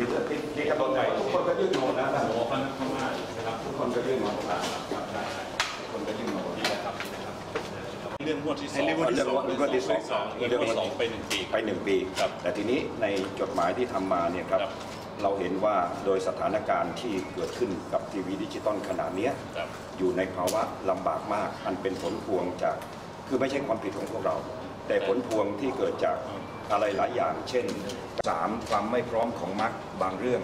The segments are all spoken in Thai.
ที่เหลือที่ที่กำหนดไปทุกคนก็ยื่นหมดนะท่านโอ้พันข้างหน้านะครับทุกคนก็ยื่นหมดครับครับได้ทุกคนก็ยื่นหมด นี่แหละครับนี่นะครับเรื่องงวดที่สองเรื่องงวดที่สอง เรื่องงวดที่สองเรื่เรื่อองงงงงววดดที่สองไปหนึ่งปี ไปหนึ่งปีครับแต่ทีนี้ในจดหมายที่ทำมาเนี่ยครับครับ เราเห็นว่าโดยสถานการณ์ที่เกิดขึ้นกับทีวีดิจิตอลขนาดเนี้ย ครับ อยู่ในภาวะลำบากมาก อันเป็นผลพวงจาก คือไม่ใช่ความผิดของพวกเรา แต่ผลพวงที่เกิดจากอะไรหลายอย่าง เช่น 3. ความไม่พร้อมของมรรคบางเรื่อง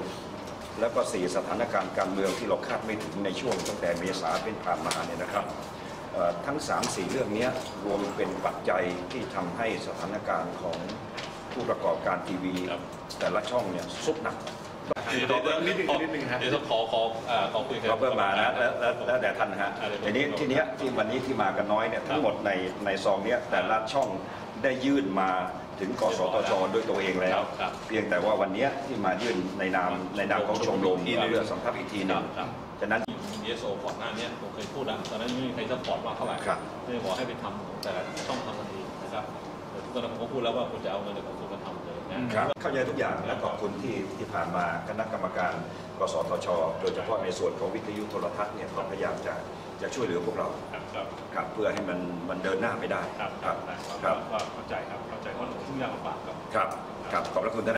แล้วก็ 4 สถานการณ์การเมืองที่เราคาดไม่ถึงในช่วงตั้งแต่เมษาเป็นผ่านมาเนี่ยนะครับเอ่อทั้ง 3-4 เรื่องเนี้ยรวมเป็นปัจจัยที่ทำให้สถานการณ์ของผู้ประกอบการทีวีครับแต่ละช่องเนี่ยสุดหนัก เดี๋ยวเดี๋ยวนิดนึงนิดนึงฮะเดี๋ยวต้องขอขอเอ่อขอคุยกับเราเพิ่มมานะแล้วแล้วแล้วแต่ท่านนะฮะอ่าเดี๋ยวผมทีนี้ทีเนี้ยที่วันนี้ที่มากันน้อยเนี่ยทั้งหมดในในซองเนี้ยแต่ละช่องได้ยื่นมาถึงกสทชด้วยตัวเองแล้วครับเพียงแต่ว่าวันเนี้ยที่มายื่นในนามในนามของชมรมอีกทีหนึ่งเพื่อสัมภาษณ์อีกทีหนึ่งครับฉะนั้น DSO ก่อนหน้าเนี้ผมเคยพูดแล้วตอนนั้นไม่มีใคร support มากเท่าไหร่ครับเลยบอกให้ไปทำแต่ละต้องทำทันที นะครับแต่ตอนนั้นผมก็พูดแล้วว่าคุณจะเอาเงินจากกระทรวงการทำเลยนะครับเข้าใจทุกอย่างและขอบคุณที่ที่ผ่านมาคณะกรรมการกสทช โดยเฉพาะในส่วนของวิทยุโทรทัศน์เนี่ยก็พยายามจะจะช่วยเหลือพวกเราครับครับครับเพื่อให้มันมันเดินหน้าไปได้ ครับครับครับครับก็เข้าใจครับเข้าใจว่าทุกอย่างลำบากครับครับครับขอบพระคุณท่าน